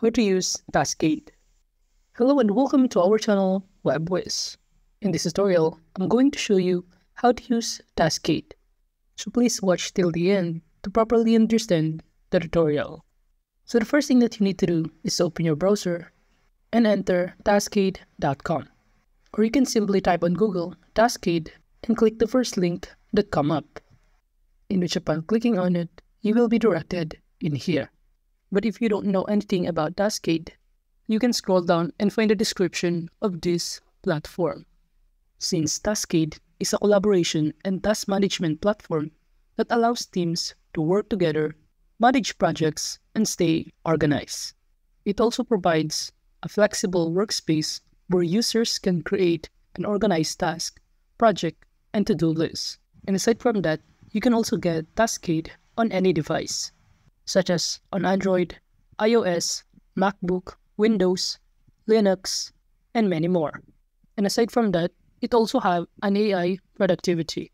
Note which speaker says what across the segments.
Speaker 1: how to use Taskade. Hello and welcome to our channel Web Whizz. In this tutorial, I'm going to show you how to use Taskade. So please watch till the end to properly understand the tutorial. So the first thing that you need to do is open your browser and enter taskade.com. Or you can simply type on Google Taskade and click the first link that come up, in which upon clicking on it, you will be directed in here. But if you don't know anything about Taskade, you can scroll down and find a description of this platform. Since Taskade is a collaboration and task management platform that allows teams to work together, manage projects, and stay organized. It also provides a flexible workspace where users can create an organized task, project, and to-do list. And aside from that, you can also get Taskade on any device such as on Android, iOS, MacBook, Windows, Linux, and many more. And aside from that, it also have an AI productivity,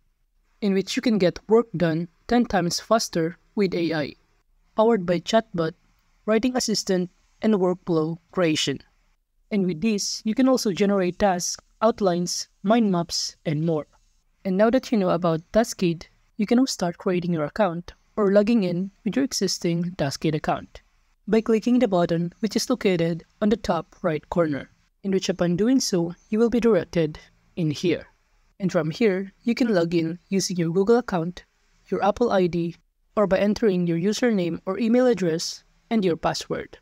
Speaker 1: in which you can get work done 10 times faster with AI, powered by chatbot, writing assistant, and workflow creation. And with this, you can also generate tasks, outlines, mind maps, and more. And now that you know about Taskade, you can now start creating your account or logging in with your existing Taskade account by clicking the button which is located on the top right corner, in which upon doing so, you will be directed in here. And from here, you can log in using your Google account, your Apple ID, or by entering your username or email address and your password.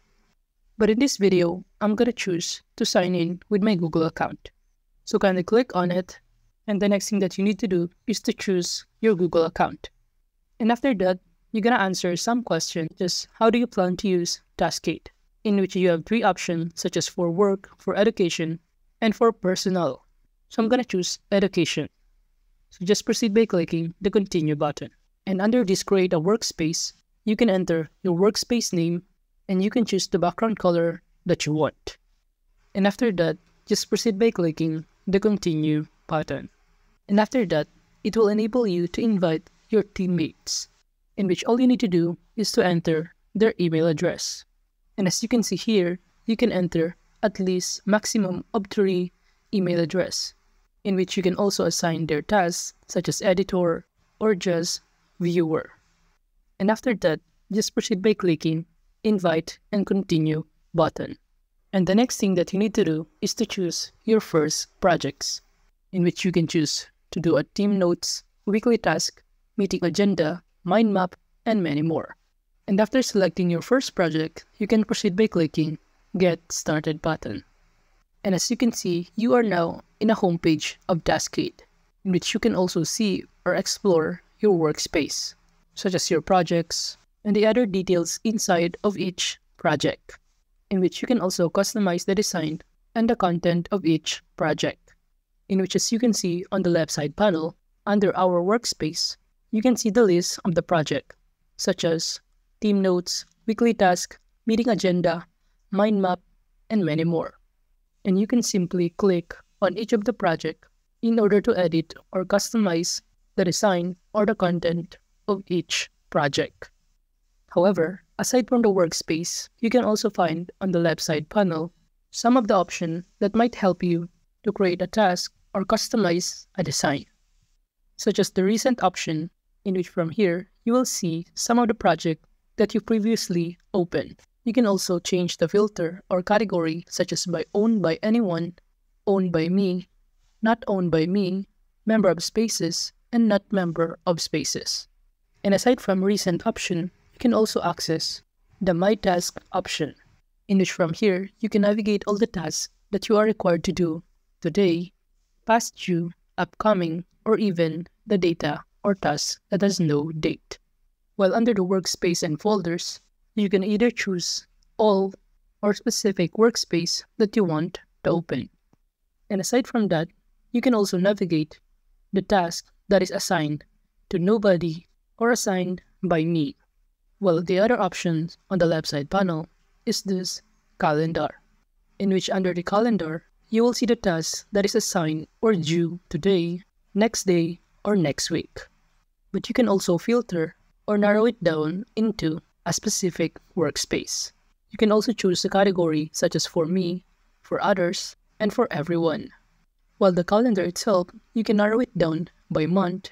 Speaker 1: But in this video, I'm gonna choose to sign in with my Google account. So kindly click on it, and the next thing that you need to do is to choose your Google account. And after that, you're gonna answer some questions just how do you plan to use Taskade, in which you have three options such as for work, for education, and for personal. So I'm gonna choose education. So just proceed by clicking the continue button. And under this create a workspace, you can enter your workspace name and you can choose the background color that you want. And after that, just proceed by clicking the continue button. And after that, it will enable you to invite your teammates, in which all you need to do is to enter their email address. And as you can see here, you can enter at least maximum of three email address, in which you can also assign their tasks such as editor or just viewer. And after that, just proceed by clicking invite and continue button. And the next thing that you need to do is to choose your first projects, in which you can choose to do a team notes, weekly task, meeting agenda, mind map, and many more. And after selecting your first project, you can proceed by clicking Get Started button. And as you can see, you are now in a homepage of Taskade, in which you can also see or explore your workspace, such as your projects and the other details inside of each project, in which you can also customize the design and the content of each project, in which as you can see on the left side panel, under our workspace, you can see the list of the project, such as team notes, weekly task, meeting agenda, mind map, and many more. And you can simply click on each of the project in order to edit or customize the design or the content of each project. However, aside from the workspace, you can also find on the left side panel some of the options that might help you to create a task or customize a design, such as the recent option in which from here, you will see some of the project that you previously opened. You can also change the filter or category such as by owned by anyone, owned by me, not owned by me, member of spaces, and not member of spaces. And aside from recent option, you can also access the My Task option, in which from here, you can navigate all the tasks that you are required to do today, past due, upcoming, or even the data or task that has no date. While under the workspace and folders, you can either choose all or specific workspace that you want to open. And aside from that, you can also navigate the task that is assigned to nobody or assigned by me. While the other option on the left side panel is this calendar, in which under the calendar, you will see the task that is assigned or due today, next day, or next week but you can also filter or narrow it down into a specific workspace you can also choose a category such as for me, for others, and for everyone. While the calendar itself, you can narrow it down by month,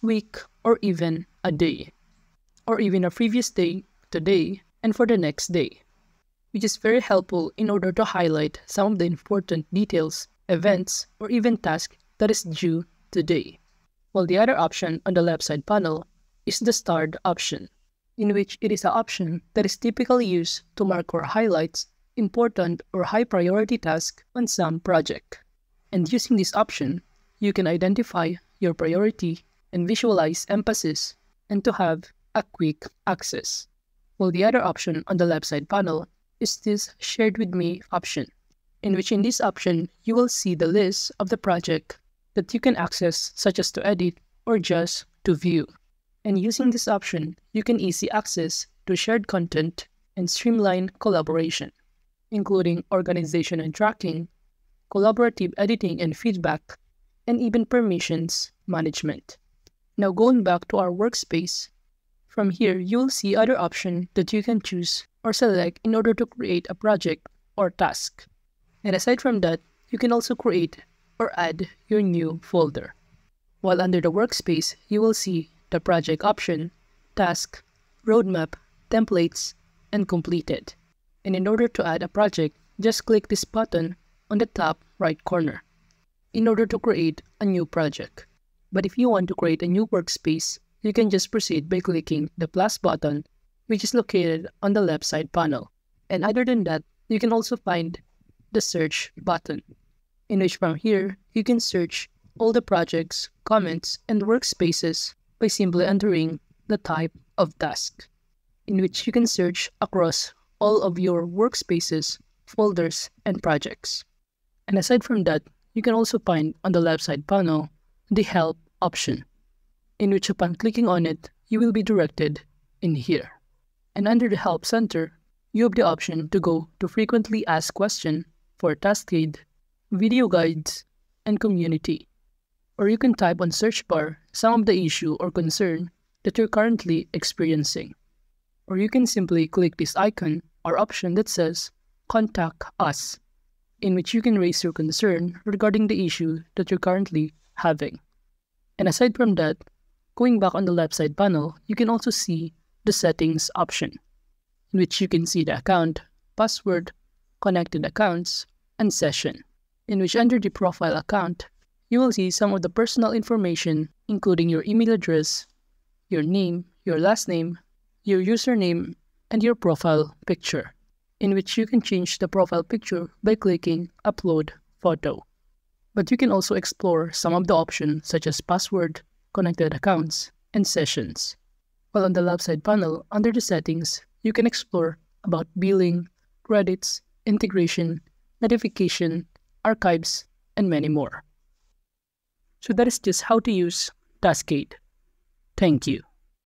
Speaker 1: week, or even a day, or even a previous day, today, and for the next day, which is very helpful in order to highlight some of the important details, events, or even tasks that is due today. While the other option on the left side panel is the starred option, in which it is an option that is typically used to mark or highlight important or high priority tasks on some project. And using this option, you can identify your priority and visualize emphasis and to have a quick access. While the other option on the left side panel is this shared with me option, in which in this option, you will see the list of the project that you can access such as to edit or just to view. And using this option, you can easily access to shared content and streamline collaboration, including organization and tracking, collaborative editing and feedback, and even permissions management. Now going back to our workspace, from here you'll see other options that you can choose or select in order to create a project or task. And aside from that, you can also create or add your new folder. While under the workspace, you will see the project option, task, roadmap, templates, and completed. And in order to add a project, just click this button on the top right corner in order to create a new project. But if you want to create a new workspace, you can just proceed by clicking the plus button, which is located on the left side panel. And other than that, you can also find the search button, in which from here, you can search all the projects, comments, and workspaces by simply entering the type of task, in which you can search across all of your workspaces, folders, and projects. And aside from that, you can also find on the left side panel the Help option, in which upon clicking on it, you will be directed in here. And under the Help Center, you have the option to go to Frequently Asked Question for Taskade, Video Guides, and Community or you can type on search bar some of the issue or concern that you're currently experiencing. Or you can simply click this icon or option that says Contact Us, in which you can raise your concern regarding the issue that you're currently having. And aside from that, going back on the left side panel, you can also see the settings option, in which you can see the account, password, connected accounts, and session, in which under the profile account, you will see some of the personal information, including your email address, your name, your last name, your username, and your profile picture, in which you can change the profile picture by clicking Upload Photo. But you can also explore some of the options such as password, connected accounts, and sessions. While on the left side panel, under the settings, you can explore about billing, credits, integration, notification, archives, and many more. So that is just how to use Taskade. Thank you.